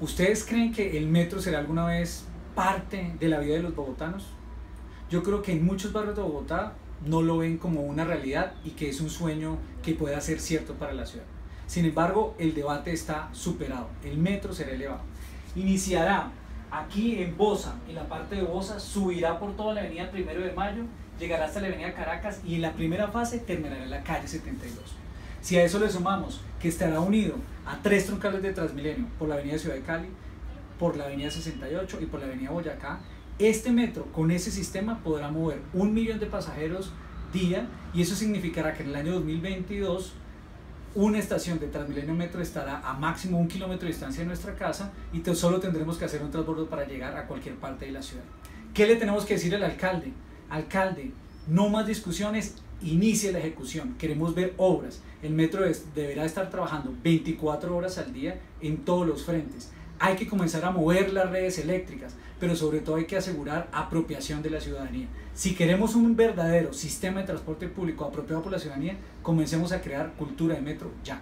¿Ustedes creen que el metro será alguna vez parte de la vida de los bogotanos? Yo creo que en muchos barrios de Bogotá no lo ven como una realidad y que es un sueño que pueda ser cierto para la ciudad. Sin embargo, el debate está superado. El metro será elevado. Iniciará aquí en Bosa, en la parte de Bosa, subirá por toda la avenida Primero de Mayo, llegará hasta la avenida Caracas y en la primera fase terminará en la calle 72. Si a eso le sumamos que estará unido a tres troncales de Transmilenio por la avenida Ciudad de Cali, por la avenida 68 y por la avenida Boyacá, este metro con ese sistema podrá mover un millón de pasajeros día y eso significará que en el año 2022 una estación de Transmilenio Metro estará a máximo un kilómetro de distancia de nuestra casa y solo tendremos que hacer un transbordo para llegar a cualquier parte de la ciudad. ¿Qué le tenemos que decir al alcalde? Alcalde, no más discusiones, inicie la ejecución. Queremos ver obras. El metro deberá estar trabajando 24 horas al día en todos los frentes. Hay que comenzar a mover las redes eléctricas, pero sobre todo hay que asegurar apropiación de la ciudadanía. Si queremos un verdadero sistema de transporte público apropiado por la ciudadanía, comencemos a crear cultura de metro ya.